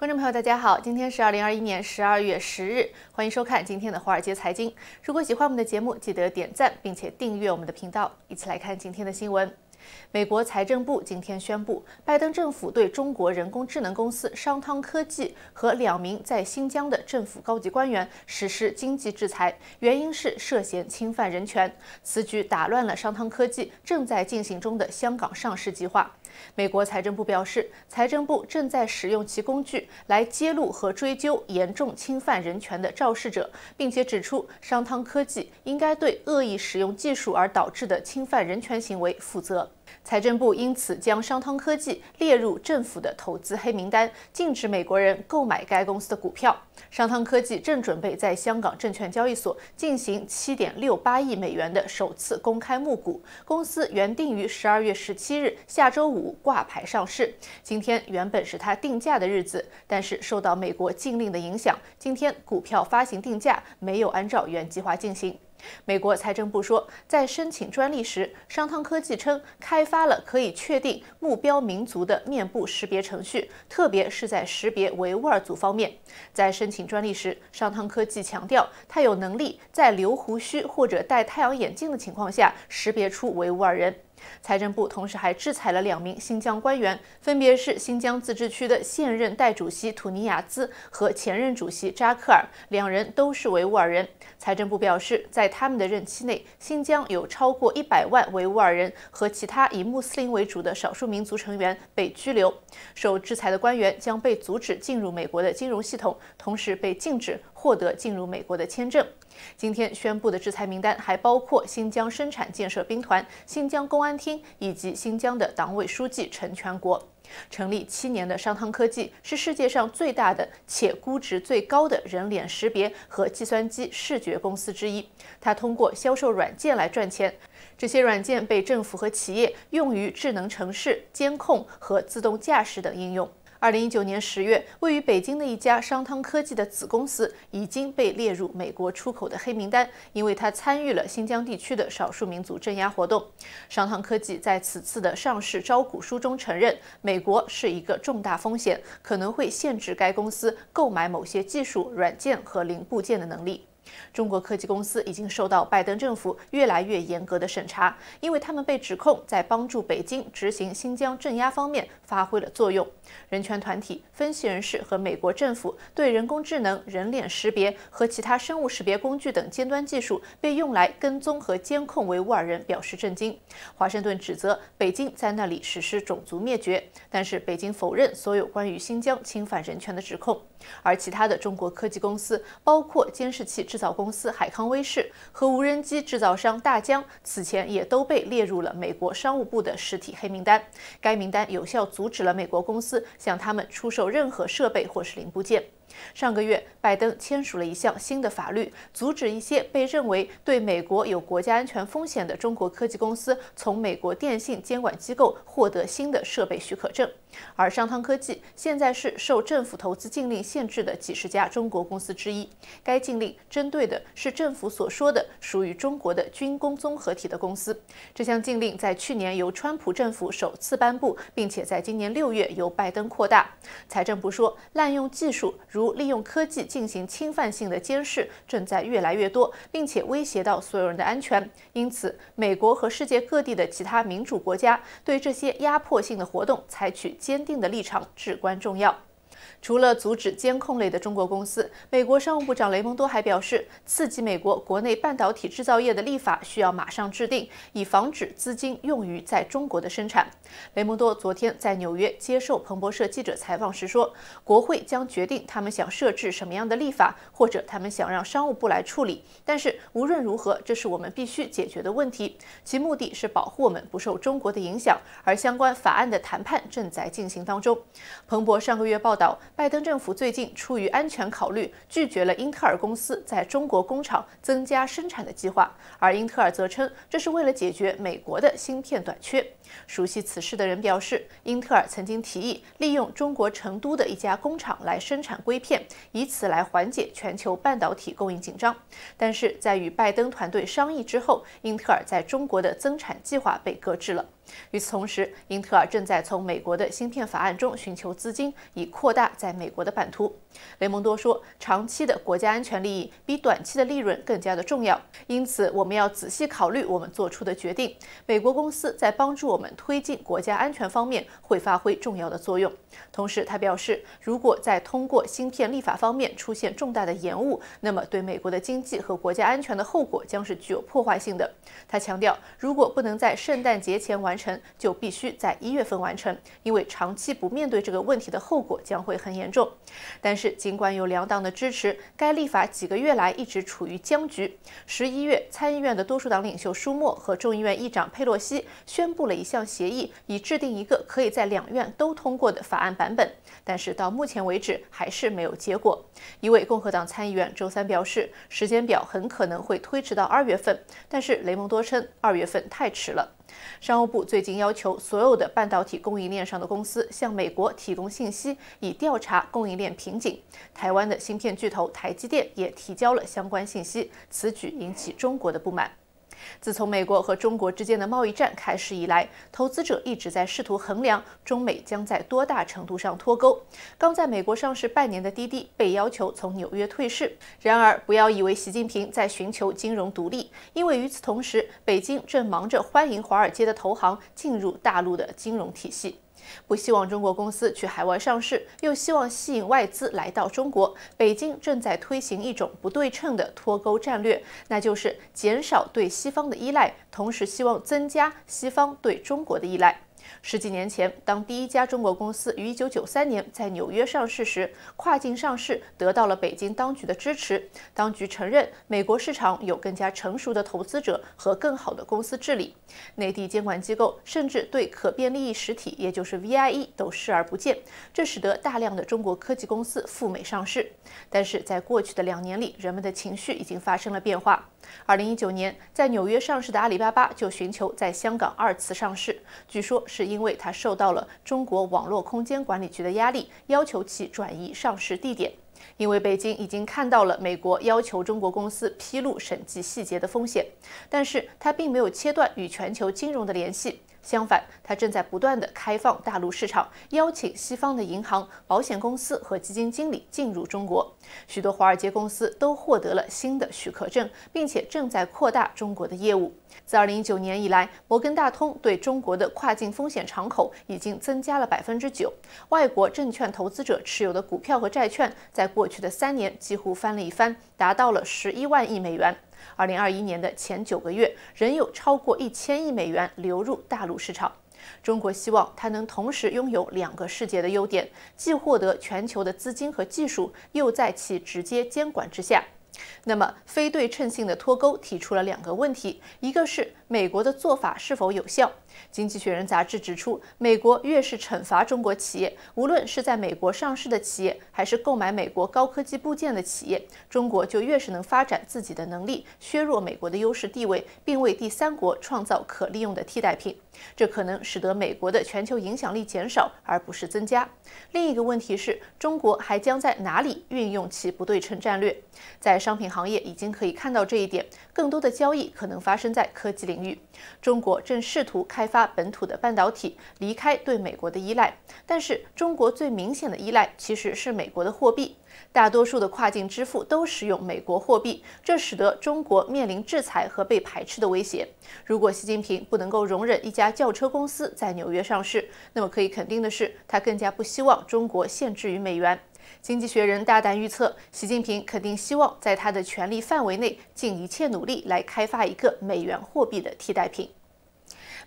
观众朋友，大家好，今天是二零二一年十二月十日，欢迎收看今天的华尔街财经。如果喜欢我们的节目，记得点赞并且订阅我们的频道。一起来看今天的新闻。美国财政部今天宣布，拜登政府对中国人工智能公司商汤科技和两名在新疆的政府高级官员实施经济制裁，原因是涉嫌侵犯人权。此举打乱了商汤科技正在进行中的香港上市计划。美国财政部表示，财政部正在使用其工具来揭露和追究严重侵犯人权的肇事者，并且指出商汤科技应该对恶意使用技术而导致的侵犯人权行为负责。财政部因此将商汤科技列入政府的投资黑名单，禁止美国人购买该公司的股票。商汤科技正准备在香港证券交易所进行7.68亿美元的首次公开募股，公司原定于12月17日下周五挂牌上市。今天原本是它定价的日子，但是受到美国禁令的影响，今天股票发行定价没有按照原计划进行。美国财政部说，在申请专利时，商汤科技称开发了可以确定目标民族的面部识别程序，特别是在识别维吾尔族方面。在申请专利时，商汤科技强调，它有能力在留胡须或者戴太阳眼镜的情况下识别出维吾尔人。财政部同时还制裁了两名新疆官员，分别是新疆自治区的现任代主席图尼亚兹和前任主席扎克尔，两人都是维吾尔人。财政部表示，在他们的任期内，新疆有超过一百万维吾尔人和其他以穆斯林为主的少数民族成员被拘留。受制裁的官员将被阻止进入美国的金融系统，同时被禁止获得进入美国的签证。今天宣布的制裁名单还包括新疆生产建设兵团、新疆公安厅以及新疆的党委书记陈全国。成立七年的商汤科技是世界上最大的且估值最高的人脸识别和计算机视觉公司之一。它通过销售软件来赚钱，这些软件被政府和企业用于智能城市、监控和自动驾驶等应用。二零一九年十月，位于北京的一家商汤科技的子公司已经被列入美国出口的黑名单，因为它参与了新疆地区的少数民族镇压活动。商汤科技在此次的上市招股书中承认，美国是一个重大风险，可能会限制该公司购买某些技术、软件和零部件的能力。中国科技公司已经受到拜登政府越来越严格的审查，因为他们被指控在帮助北京执行新疆镇压方面发挥了作用。人权团体、分析人士和美国政府对人工智能、人脸识别和其他生物识别工具等尖端技术被用来跟踪和监控维吾尔人表示震惊。华盛顿指责北京在那里实施种族灭绝，但是北京否认所有关于新疆侵犯人权的指控。而其他的中国科技公司，包括监视器制造公司海康威视和无人机制造商大疆，此前也都被列入了美国商务部的实体黑名单。该名单有效阻止了美国公司向他们出售任何设备或是零部件。上个月，拜登签署了一项新的法律，阻止一些被认为对美国有国家安全风险的中国科技公司从美国电信监管机构获得新的设备许可证。而商汤科技现在是受政府投资禁令限制的几十家中国公司之一。该禁令针对的是政府所说的属于中国的军工综合体的公司。这项禁令在去年由川普政府首次颁布，并且在今年六月由拜登扩大。财政部说，滥用技术如如利用科技进行侵犯性的监视正在越来越多，并且威胁到所有人的安全。因此，美国和世界各地的其他民主国家对这些压迫性的活动采取坚定的立场至关重要。除了阻止监控类的中国公司，美国商务部长雷蒙多还表示，刺激美国国内半导体制造业的立法需要马上制定，以防止资金用于在中国的生产。雷蒙多昨天在纽约接受彭博社记者采访时说，国会将决定他们想设置什么样的立法，或者他们想让商务部来处理。但是无论如何，这是我们必须解决的问题，其目的是保护我们不受中国的影响。而相关法案的谈判正在进行当中。彭博上个月报道。拜登政府最近出于安全考虑，拒绝了英特尔公司在中国工厂增加生产的计划，而英特尔则称这是为了解决美国的芯片短缺。熟悉此事的人表示，英特尔曾经提议利用中国成都的一家工厂来生产硅片，以此来缓解全球半导体供应紧张。但是在与拜登团队商议之后，英特尔在中国的增产计划被搁置了。与此同时，英特尔正在从美国的芯片法案中寻求资金，以扩大在美国的版图。雷蒙多说，长期的国家安全利益比短期的利润更加的重要，因此我们要仔细考虑我们做出的决定。美国公司在帮助我们推进国家安全方面会发挥重要的作用。同时，他表示，如果在通过芯片立法方面出现重大的延误，那么对美国的经济和国家安全的后果将是具有破坏性的。他强调，如果不能在圣诞节前完成，就必须在一月份完成，因为长期不面对这个问题的后果将会很严重。但，是尽管有两党的支持，该立法几个月来一直处于僵局。十一月，参议院的多数党领袖舒默和众议院议长佩洛西宣布了一项协议，以制定一个可以在两院都通过的法案版本。但是到目前为止还是没有结果。一位共和党参议员周三表示，时间表很可能会推迟到二月份，但是雷蒙多称二月份太迟了。商务部最近要求所有的半导体供应链上的公司向美国提供信息，以调查供应链瓶颈。台湾的芯片巨头台积电也提交了相关信息，此举引起中国的不满。自从美国和中国之间的贸易战开始以来，投资者一直在试图衡量中美将在多大程度上脱钩。刚在美国上市半年的滴滴被要求从纽约退市。然而，不要以为习近平在寻求金融独立，因为与此同时，北京正忙着欢迎华尔街的投行进入大陆的金融体系。不希望中国公司去海外上市，又希望吸引外资来到中国。北京正在推行一种不对称的脱钩战略，那就是减少对西方的依赖，同时希望增加西方对中国的依赖。十几年前，当第一家中国公司于1993年在纽约上市时，跨境上市得到了北京当局的支持。当局承认美国市场有更加成熟的投资者和更好的公司治理。内地监管机构甚至对可变利益实体，也就是 VIE 都视而不见，这使得大量的中国科技公司赴美上市。但是在过去的两年里，人们的情绪已经发生了变化。二零一九年，在纽约上市的阿里巴巴就寻求在香港二次上市，据说是因为它受到了中国网络空间管理局的压力，要求其转移上市地点。因为北京已经看到了美国要求中国公司披露审计细节的风险，但是它并没有切断与全球金融的联系。相反，它正在不断地开放大陆市场，邀请西方的银行、保险公司和基金经理进入中国。许多华尔街公司都获得了新的许可证，并且正在扩大中国的业务。自2019年以来，摩根大通对中国的跨境风险敞口已经增加了百分之九。外国证券投资者持有的股票和债券，在过去的三年几乎翻了一番，达到了十一万亿美元。二零二一年的前九个月，仍有超过一千亿美元流入大陆市场。中国希望它能同时拥有两个世界的优点，既获得全球的资金和技术，又在其直接监管之下。那么，非对称性的脱钩提出了两个问题：一个是美国的做法是否有效。经济学人杂志指出，美国越是惩罚中国企业，无论是在美国上市的企业，还是购买美国高科技部件的企业，中国就越是能发展自己的能力，削弱美国的优势地位，并为第三国创造可利用的替代品。这可能使得美国的全球影响力减少，而不是增加。另一个问题是，中国还将在哪里运用其不对称战略？在商品行业已经可以看到这一点，更多的交易可能发生在科技领领域。中国正试图开发本土的半导体，离开对美国的依赖。但是，中国最明显的依赖其实是美国的货币。大多数的跨境支付都使用美国货币，这使得中国面临制裁和被排斥的威胁。如果习近平不能够容忍一家轿车公司在纽约上市，那么可以肯定的是，他更加不希望中国限制于美元。经济学人大胆预测，习近平肯定希望在他的权力范围内尽一切努力来开发一个美元货币的替代品。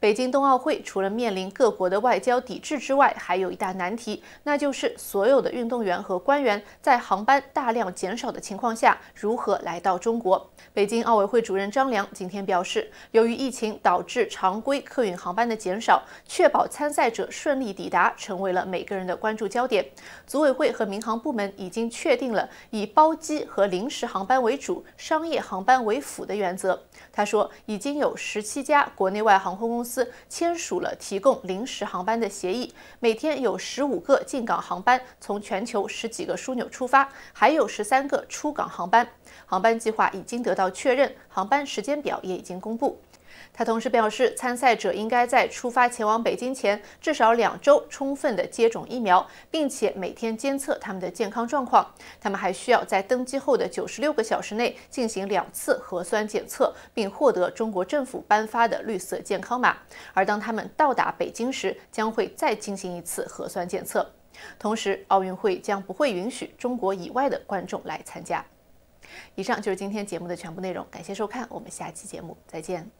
北京冬奥会除了面临各国的外交抵制之外，还有一大难题，那就是所有的运动员和官员在航班大量减少的情况下，如何来到中国？北京奥委会主任张良今天表示，由于疫情导致常规客运航班的减少，确保参赛者顺利抵达成为了每个人的关注焦点。组委会和民航部门已经确定了以包机和临时航班为主，商业航班为辅的原则。他说，已经有十七家国内外航空公司。司签署了提供临时航班的协议，每天有十五个进港航班从全球十几个枢纽出发，还有十三个出港航班。航班计划已经得到确认，航班时间表也已经公布。他同时表示，参赛者应该在出发前往北京前至少两周充分的接种疫苗，并且每天监测他们的健康状况。他们还需要在登机后的九十六个小时内进行两次核酸检测，并获得中国政府颁发的绿色健康码。而当他们到达北京时，将会再进行一次核酸检测。同时，奥运会将不会允许中国以外的观众来参加。以上就是今天节目的全部内容，感谢收看，我们下期节目再见。